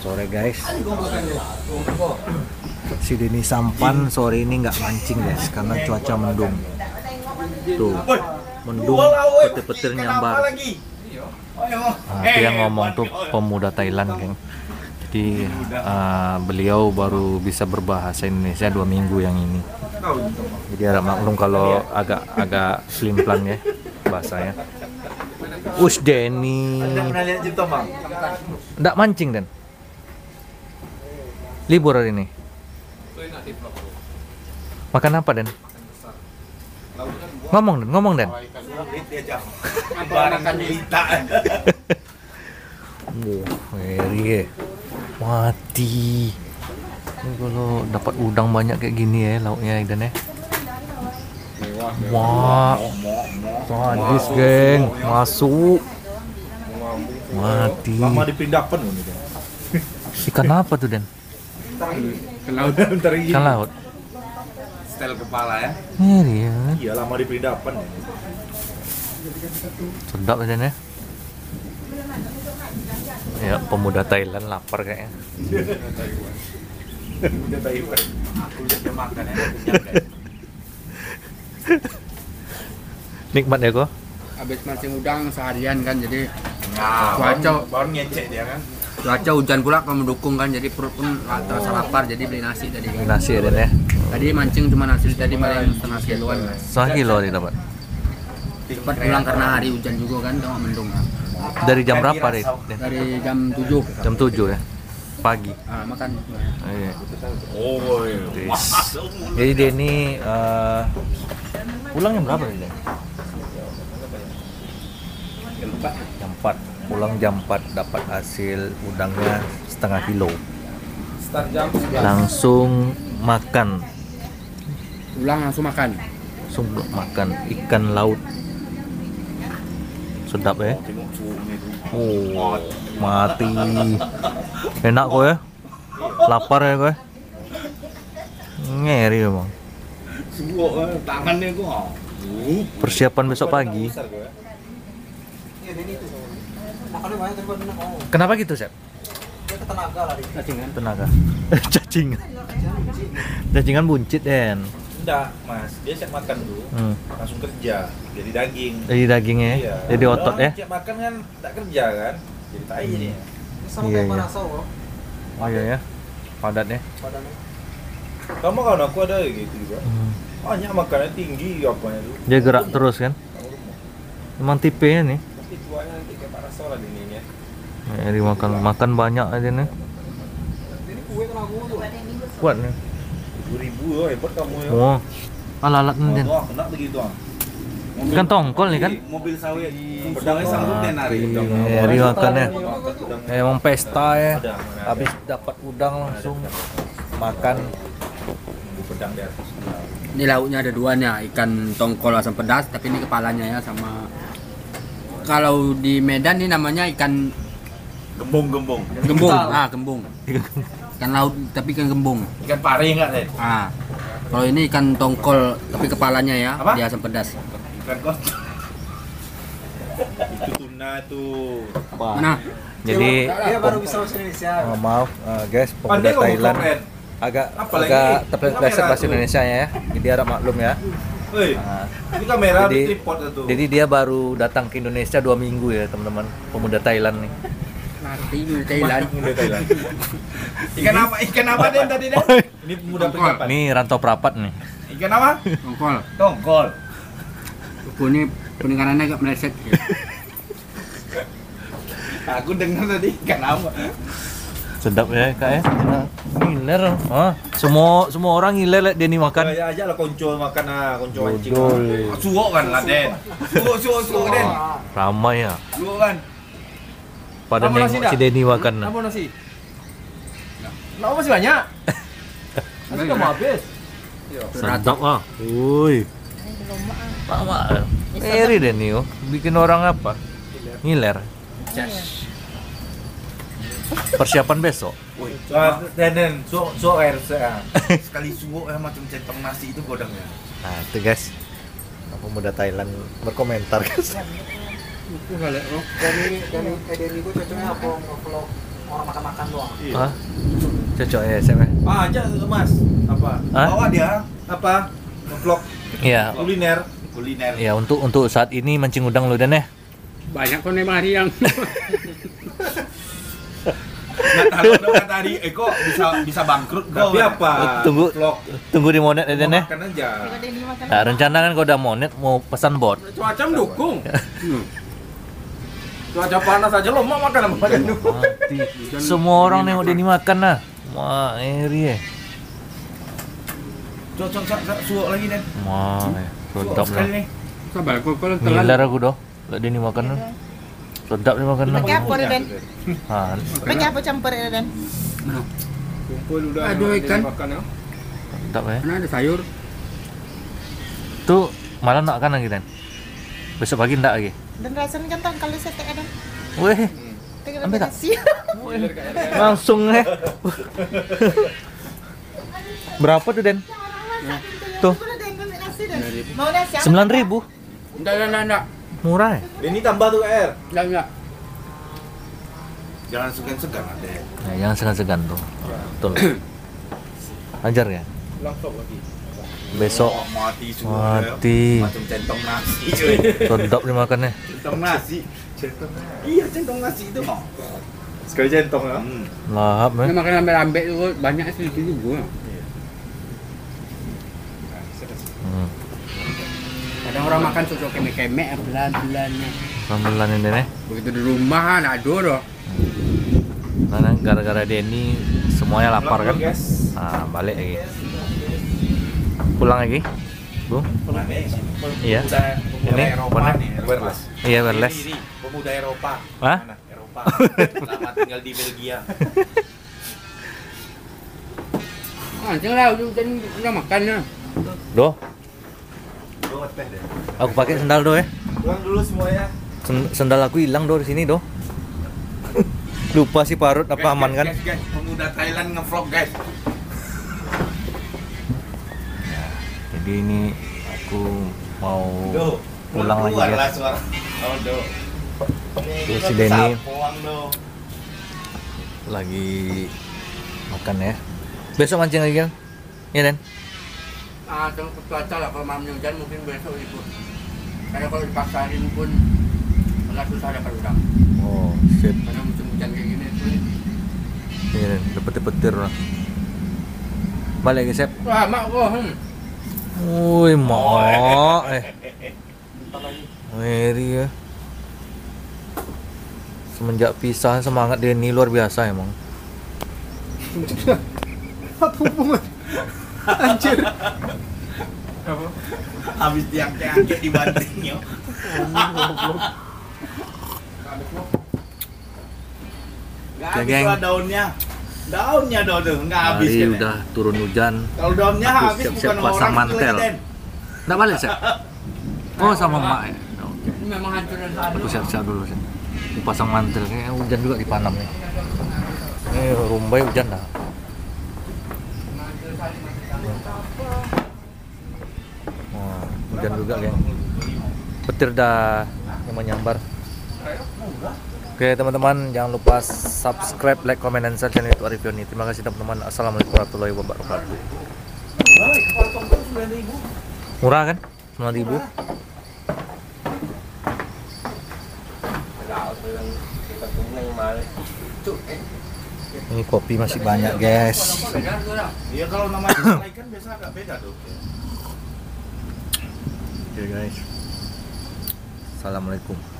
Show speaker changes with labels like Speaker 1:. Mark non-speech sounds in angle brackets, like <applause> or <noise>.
Speaker 1: sore guys. Si Denny Sampan sore ini nggak mancing guys karena cuaca mendung. Tuh mendung petir-petir nyambar. Nah, itu yang ngomong tuh pemuda Thailand geng. Jadi uh, beliau baru bisa berbahasa Indonesia dua minggu yang ini. Jadi ada maklum kalau agak agak plan ya bahasanya. Us Denny. Nggak mancing dan libur hari ini makan apa dan ngomong dan ngomong dan ngeri. Mati. Ini kalau dapat udang banyak kayak gini ya lauknya dan ya. Wah, sadis geng, masuk. Mati.
Speaker 2: lama dipindahkan ini kan
Speaker 1: Ikan apa tuh Den?
Speaker 2: Ke laut bentar lagi
Speaker 1: Ikan laut.
Speaker 2: setel kepala ya
Speaker 1: Ngeri ya.
Speaker 2: iya lama dipindahkan ini
Speaker 1: Sedap ya Den ya. Ya, pemuda Thailand lapar kayaknya.
Speaker 2: udah baik aku udah makan ya
Speaker 1: Nikmat ya kok?
Speaker 3: habis mancing udang seharian kan jadi
Speaker 2: nah,
Speaker 3: Cuaca.
Speaker 2: baru, baru ngecek dia kan
Speaker 3: cuaca hujan pula kan mendukung kan jadi perut pun terasa lapar jadi beli nasi tadi kan
Speaker 1: Nasi ya Den ya.
Speaker 3: tadi mancing cuma nasi tadi paling setengah kiloan mas
Speaker 1: Setengah kilo nih dapat.
Speaker 3: cepat pulang karena hari hujan juga kan sama mendung
Speaker 1: Dari jam berapa? Den?
Speaker 3: dari jam 7
Speaker 1: Jam 7 ya. Pagi.
Speaker 3: ah, makan
Speaker 1: Iya.
Speaker 2: oh iya
Speaker 1: Yes. Jadi dia ini eh, pulang jam berapa nih? Den? Jam 4. Pulang jam 4 dapat hasil udangnya setengah kilo.
Speaker 2: start jam
Speaker 1: Langsung makan,
Speaker 3: pulang langsung makan
Speaker 1: langsung makan ikan laut. Sedap ya? Oh, mati. Enak kok ya? Lapar ya kok? ya? Ngeri emang.
Speaker 2: tangannya gua uh
Speaker 1: Persiapan besok pagi.
Speaker 2: Ya
Speaker 1: Kenapa gitu, Sep?
Speaker 3: cacingan
Speaker 1: Tenaga. <laughs> Cacingan. Cacingan buncit, Den.
Speaker 2: enggak mas dia siap makan dulu
Speaker 1: Hmm.
Speaker 2: langsung kerja jadi daging
Speaker 1: Jadi dagingnya,
Speaker 2: Iya.
Speaker 1: jadi otot
Speaker 2: Orang
Speaker 1: ya.
Speaker 2: siap makan kan tak kerja kan jadi tai
Speaker 1: Hmm.
Speaker 2: dia
Speaker 1: Iya, iya. Oh iya ya. Padat ya.
Speaker 2: kamu kan aku ada gitu juga
Speaker 1: Hmm.
Speaker 2: banyak makannya tinggi apanya tuh
Speaker 1: Dia gerak terus kan. Emang tipenya nih.
Speaker 2: Nanti ini ya
Speaker 1: Jadi makan makan banyak aja nih. Kuat nih.
Speaker 2: tujuh ribu loh hebat kamu ya
Speaker 1: Oh. Alat-alat nih, Den.
Speaker 2: Wah, kena begitu ah.
Speaker 1: Kan tongkol nih kan.
Speaker 2: Mobil sawit. Pedangnya sanggup dia nari.
Speaker 1: Makannya. Emang pesta ya. Habis dapat udang langsung makan.
Speaker 2: Pedang di atas.
Speaker 3: ini lauknya ada duanya ikan tongkol asam pedas tapi ini kepalanya ya sama kalau di Medan ini namanya ikan
Speaker 2: Gembung-gembung.
Speaker 3: gembung ah gembung ikan laut tapi ikan gembung
Speaker 2: Ikan pari enggak, Teh?
Speaker 3: ah kalau ini ikan tongkol tapi kepalanya ya
Speaker 2: Apa?
Speaker 3: di asam pedas
Speaker 2: Ikan kos. <laughs> Itu tuna tuh.
Speaker 3: mana
Speaker 1: Jadi
Speaker 4: Dia baru bisa bahasa Indonesia.
Speaker 1: oh, maaf eh, guys, pemuda Thailand agak
Speaker 2: Apalagi
Speaker 1: agak terpleset bahasa. Indonesia ya. Jadi harap maklum ya.
Speaker 2: Hei,
Speaker 1: Nah,
Speaker 2: ini kamera
Speaker 1: jadi,
Speaker 2: di tripod itu.
Speaker 1: jadi dia baru datang ke Indonesia dua minggu ya teman-teman pemuda Thailand nih.
Speaker 3: mati di Thailand
Speaker 2: Muda Thailand. <laughs> Ikan apa? Ikan apa Den tadi Den? Ini pemuda
Speaker 3: Tongkol.
Speaker 2: pendapat.
Speaker 1: Ini rantau perapat nih.
Speaker 2: Ikan apa?
Speaker 3: tongkol
Speaker 2: Tongkol.
Speaker 3: Ini pendengarannya agak meleset <laughs>
Speaker 2: Aku dengar tadi ikan apa?
Speaker 1: Sedap ya kak ya. Ngiler. Ah, semua semua orang ngiler dia nih makan.
Speaker 2: Ya aja lah konco makan ah, konco mancing. Suwok kan lah Den. Suwok suwok suwok Den.
Speaker 1: Ramai ya.
Speaker 2: Suwok kan.
Speaker 1: Pada
Speaker 2: nasi
Speaker 1: nengok si Denny makan.
Speaker 2: Apa <laughs> nasi? Nah, masih banyak. Masih kamu habis.
Speaker 1: Sedap ah. Woi. Lama. Eri Denny oh. Bikin orang apa? Ngiler. Persiapan besok.
Speaker 2: Ah, Den, suwok suwok air saya. Sekali suwok ya macam centong nasi itu godangnya.
Speaker 1: Nah, itu guys. Pemuda Thailand berkomentar guys.
Speaker 4: Dari dari Edenny gue cocoknya apa nge-vlog orang makan-makan
Speaker 1: Hah? Cocok ya ya?
Speaker 2: Ah, aja Mas. Apa?
Speaker 1: Hah?
Speaker 2: Bawa dia apa? Ngevlog
Speaker 1: Iya.
Speaker 2: kuliner. Kuliner.
Speaker 1: Ya untuk untuk saat ini mancing udang lu dan ya.
Speaker 3: banyak kok nih mari yang <laughs>
Speaker 2: Nggak tahu dong kata tadi, eh kok bisa bisa bangkrut kau.
Speaker 4: Tapi apa?
Speaker 1: Tunggu
Speaker 2: Vlog.
Speaker 1: tunggu di monet ya Dan ya.
Speaker 4: Makan aja.
Speaker 1: Nah, rencana kan kau udah monet mau pesan bot.
Speaker 4: Cuaca mendukung. Cuaca panas aja lo mau makan apa makan.
Speaker 1: Mati. Semua orang nengok ni makan lah. Wah, eri eh.
Speaker 2: Cocok cocok suuk lagi dan.
Speaker 1: Wah, eh. Sedap
Speaker 2: sekali
Speaker 1: lah.
Speaker 2: nih.
Speaker 3: sabar kok kalau telan
Speaker 1: Ngiler aku doh. Lah dia ni makan. Sedap dia makan.
Speaker 5: Pakai apa Dan?
Speaker 1: Ha,
Speaker 5: Pakai apa campur Dan?
Speaker 4: Kumpul udah.
Speaker 3: Aduh,
Speaker 4: ada
Speaker 3: ikan.
Speaker 4: Makan ya.
Speaker 1: sedap eh.
Speaker 3: mana ada sayur
Speaker 1: Tu malam nak kan lagi Dan. Besok pagi ndak lagi.
Speaker 5: Dan rasanya contoh kalau saya tak Dan.
Speaker 1: Weh, Ambil tak? langsung eh. Berapa tuh Den? Tuh.
Speaker 5: Mau nasi apa?
Speaker 1: Sembilan ribu.
Speaker 3: enggak enggak enggak
Speaker 1: Murah ya?
Speaker 2: Ini tambah tuh air.
Speaker 3: enggak enggak
Speaker 2: Jangan segan-segan ada.
Speaker 1: Nah, jangan segan-segan tuh. Betul. Ajar ya?
Speaker 2: Langsung lagi.
Speaker 1: Besok
Speaker 2: Oh, mati semua.
Speaker 1: mati.
Speaker 2: Macam centong nasi cuy.
Speaker 1: sedap dimakannya.
Speaker 2: centong nasi. Centong. Iya, centong nasi itu. Oh.
Speaker 4: Sekali centong ya.
Speaker 2: Hmm.
Speaker 1: Lahap eh.
Speaker 3: makan lambe-lambe itu banyak sih di juga
Speaker 1: Hmm.
Speaker 3: Kadang orang makan susu kemek-kemek pelan-pelannya
Speaker 1: Pelan ini eh.
Speaker 3: begitu di rumah kan aduh doh
Speaker 1: Karena gara-gara Denny semuanya lapar kan?
Speaker 2: Guys.
Speaker 1: Nah, balik lagi. Pulang lagi? Bu? Iya. Ini,
Speaker 2: Eropa nih.
Speaker 4: Wireless.
Speaker 1: Iya, wireless.
Speaker 2: Ini, pemuda Eropa.
Speaker 1: Hah?
Speaker 2: Mana? Eropa. <laughs> Lama tinggal di Belgia.
Speaker 3: ah lah udah makan ya
Speaker 1: Doh,
Speaker 2: teh deh.
Speaker 1: aku pakai sendal doh ya.
Speaker 2: Pulang dulu semuanya.
Speaker 1: Sen- Sendal aku hilang doh di sini doh. <laughs> Lupa sih parut apa
Speaker 2: Guys,
Speaker 1: aman
Speaker 2: guys,
Speaker 1: kan?
Speaker 2: Guys, guys, pemuda Thailand ngevlog guys.
Speaker 1: Jadi ini aku mau
Speaker 2: Do.
Speaker 1: pulang lagi ya.
Speaker 2: suara. Oh, do.
Speaker 1: Tuh, si Denny.
Speaker 2: Do.
Speaker 1: lagi makan ya. Besok mancing lagi kan? Iya Den?
Speaker 3: Ah kalau cuaca lah kalau malam hujan mungkin besok itu karena kalau dipaksain pun agak susah dapat udang
Speaker 1: Oh, shit.
Speaker 3: karena musim hujan kayak gini sulit
Speaker 1: Iya dapat petir lah. Balik ke Sep.
Speaker 3: lama kok hmm.
Speaker 1: Woi, mau eh. Meri ya. Semenjak pisah semangat Denny luar biasa emang.
Speaker 2: Habis diangkat-angkat dibanting yo. Gak
Speaker 1: Ya,
Speaker 2: habis
Speaker 1: geng.
Speaker 2: lah daunnya. Daunnya do tuh, nggak habis
Speaker 1: Hari
Speaker 2: kan.
Speaker 1: udah turun hujan.
Speaker 2: Kalau daunnya
Speaker 1: Aku
Speaker 2: habis
Speaker 1: siap-siap
Speaker 2: bukan
Speaker 1: pasang
Speaker 2: orang
Speaker 1: mantel.
Speaker 2: lagi, Den.
Speaker 1: Nggak balik Sep? Oh sama emak ya. Oke.
Speaker 3: ini memang hancur dan
Speaker 1: Aku siap-siap dulu sih. Pasang mantel kayaknya hujan juga di Panam nih. Ini Rumbai hujan dah. Hujan juga geng. Petir dah yang menyambar. Oke teman-teman jangan lupa subscribe, like, comment, dan share channel YouTube Arif. Terima kasih teman-teman. Assalamualaikum warahmatullahi wabarakatuh.
Speaker 2: Woi, kepala tongkol 9.000.
Speaker 1: Murah kan? 9000 Ini kopi masih banyak guys.
Speaker 2: Iya.
Speaker 1: Guys. Assalamualaikum.